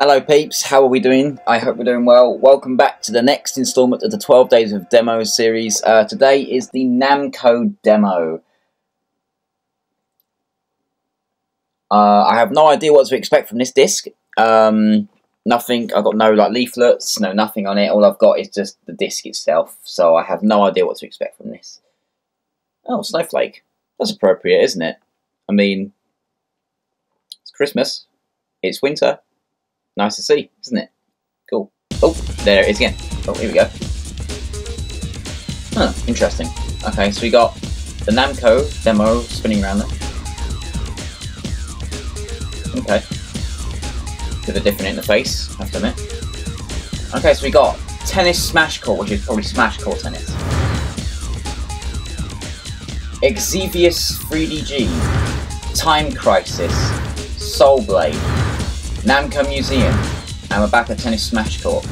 Hello peeps, how are we doing? I hope we're doing well. Welcome back to the next installment of the 12 Days of Demos series. Uh, today is the Namco demo. Uh, I have no idea what to expect from this disc. Um, nothing, I've got no like leaflets, no nothing on it. All I've got is just the disc itself, so I have no idea what to expect from this. Oh, Snowflake. That's appropriate, isn't it? I mean, it's Christmas, it's winter, nice to see, isn't it? Cool. Oh, there it is again. Oh, here we go. Huh, interesting. Okay, so we got the Namco demo spinning around there. Okay. With a different interface, I have to admit. Okay, so we got Tennis Smash Court, which is probably Smash Court Tennis. Xevious 3DG, Time Crisis, Soul Blade, Namco Museum, and we're back at Tennis Smash Court.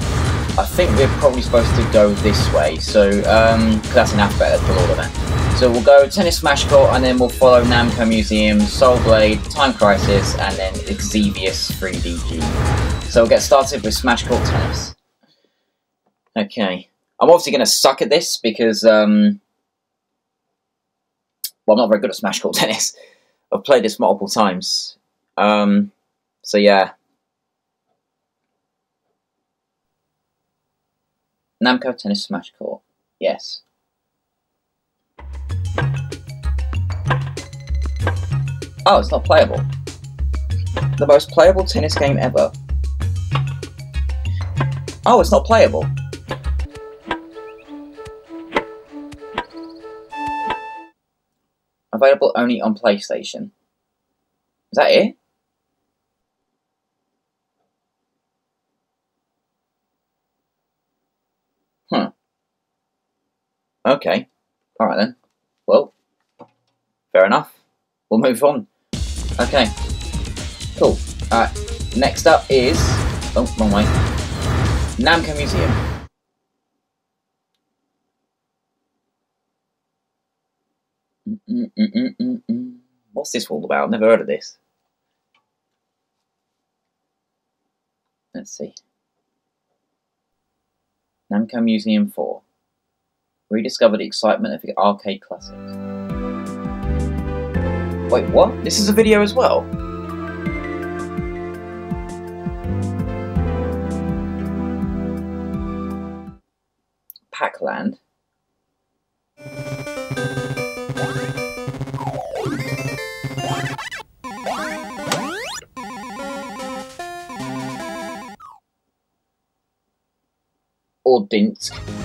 I think we're probably supposed to go this way, so, um, that's in alphabetical order then. So we'll go Tennis Smash Court, and then we'll follow Namco Museum, Soul Blade, Time Crisis, and then Xevious 3DG. So we'll get started with Smash Court Tennis. Okay. I'm obviously going to suck at this, because, um, well, I'm not very good at Smash Court Tennis. I've played this multiple times. Um, so yeah, Namco Tennis Smash Court. Yes. Oh, it's not playable. The most playable tennis game ever. Oh, it's not playable. Available only on PlayStation. Is that it? Okay. Alright then. Well, fair enough. We'll move on. Okay. Cool. Alright. Next up is... Oh, wrong way. Namco Museum. Mm -mm -mm What's this all about? Never heard of this. Let's see. Namco Museum 4 rediscover the excitement of the arcade classics. Wait, what? This is a video as well? Pac-Land? Or Dinsk.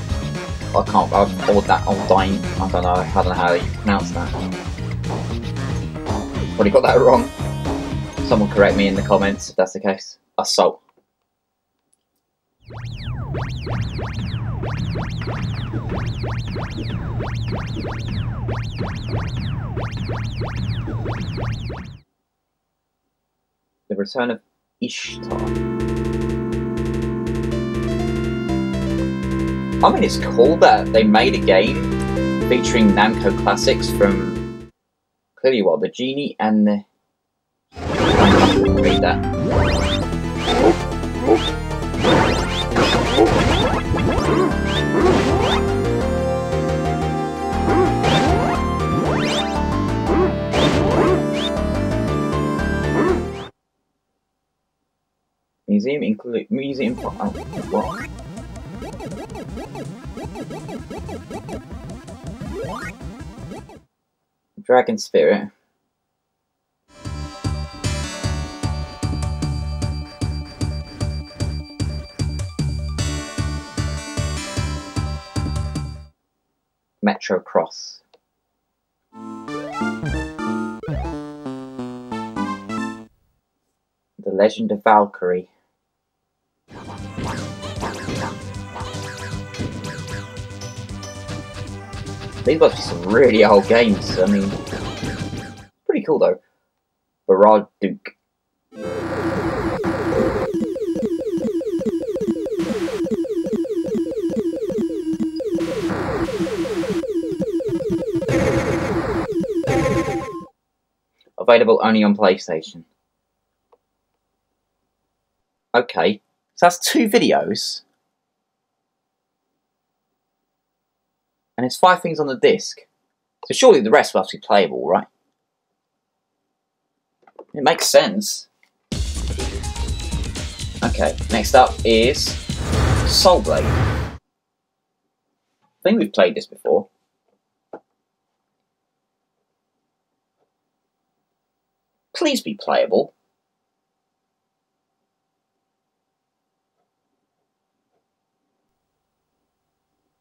I can't, I've ordered that old dine, I don't know, I don't know how you pronounce that. Probably got that wrong. Someone correct me in the comments if that's the case. Assault. The Return of Ishtar. I mean, it's cool that they made a game featuring Namco classics from clearly what the genie and the. Read that. Museum include museum. Oh, what? Dragon Spirit. Metro Cross. The Legend of Valkyrie. These must be some really old games. I mean, pretty cool though. Barrage Duke. Available only on PlayStation. Okay, so that's two videos. And there's five things on the disc. So surely the rest must be playable, right? It makes sense. Okay, next up is Soul Blade. I think we've played this before. Please be playable.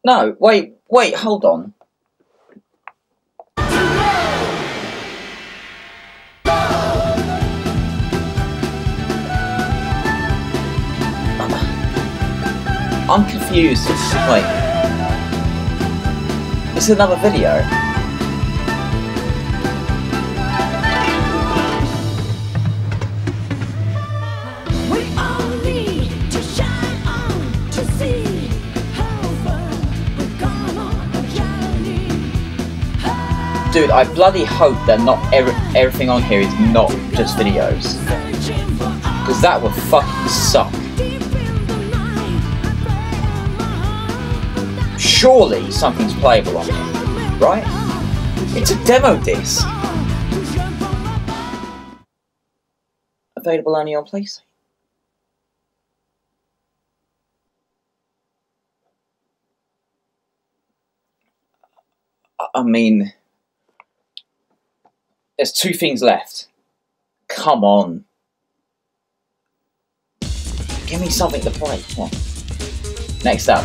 No, wait, wait, hold on. I'm confused. Wait. It's another video. Dude, I bloody hope that not every, everything on here is not just videos. Because that would fucking suck. Surely something's playable on here, right? It's a demo disc. Available only on PlayStation. I mean, there's two things left. Come on. Give me something to play. Come on. Next up,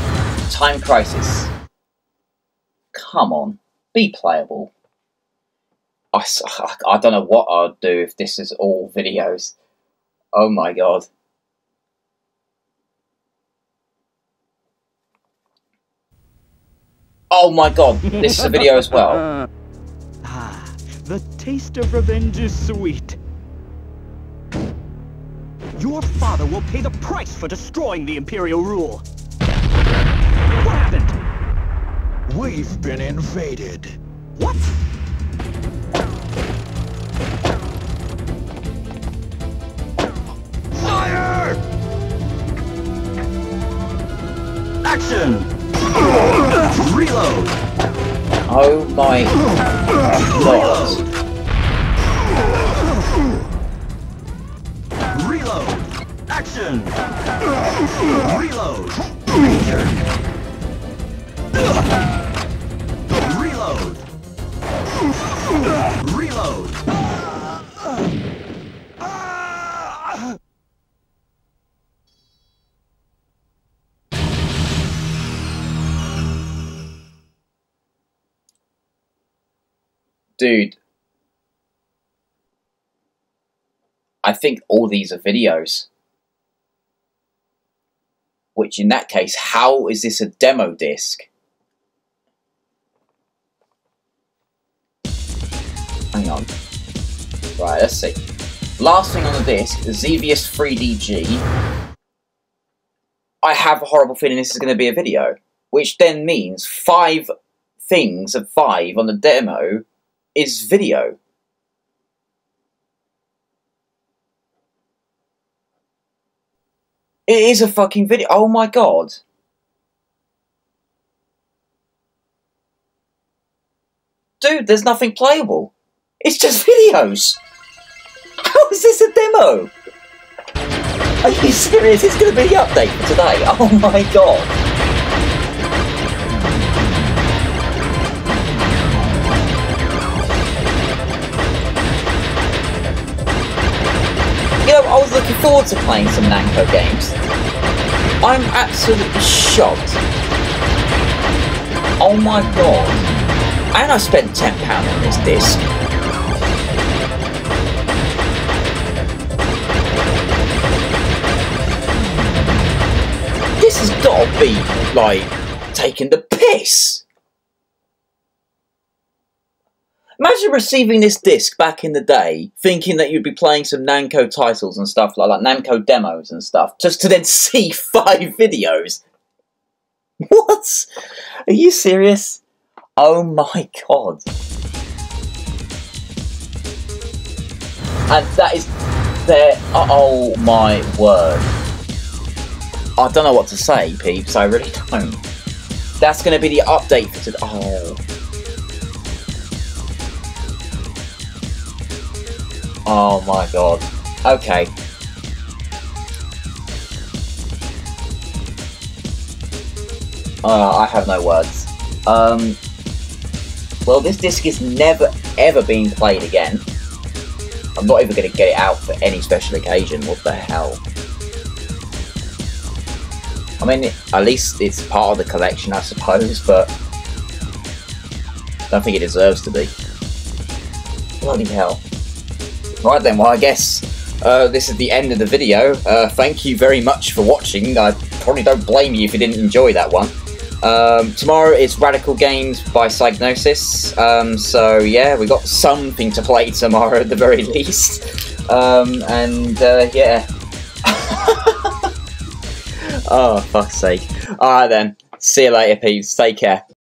Time Crisis. Come on, be playable. I, I don't know what I'd do if this is all videos. Oh my god. Oh my god, this is a video as well. The taste of revenge is sweet. Your father will pay the price for destroying the Imperial rule. What happened? We've been invaded. What? Fire! Action! Oh my god. Reload! Action! Reload! Reload! Reload! Dude. I think all these are videos. Which, in that case, how is this a demo disc? Hang on. Right, let's see. Last thing on the disc, Xevious 3DG. I have a horrible feeling this is going to be a video. Which then means five things of five on the demo is video. It is a fucking video. Oh my god. Dude, there's nothing playable. It's just videos. How is this a demo? Are you serious? It's going to be the update for today. Oh my god. Forward to playing some Namco games. I'm absolutely shocked. Oh my god. And I spent £10 on this disc. This has got to be, like, taking the piss. Imagine receiving this disc back in the day, thinking that you'd be playing some Namco titles and stuff like, like Namco demos and stuff, just to then see five videos. What? Are you serious? Oh my god. And that is there. Oh my word. I don't know what to say, peeps. I really don't. That's going to be the update for today. Oh. Oh my god. Okay. Uh, I have no words. Um, well, this disc is never ever being played again. I'm not even going to get it out for any special occasion. What the hell? I mean, at least it's part of the collection, I suppose, but I don't think it deserves to be. Bloody hell. Right then, well, I guess uh, this is the end of the video. Uh, thank you very much for watching. I probably don't blame you if you didn't enjoy that one. Um, tomorrow is Radical Games by Psygnosis. Um, so yeah, we got something to play tomorrow at the very least. Um, and uh, yeah. oh, fuck's sake. Alright then. See you later, peeps. Take care.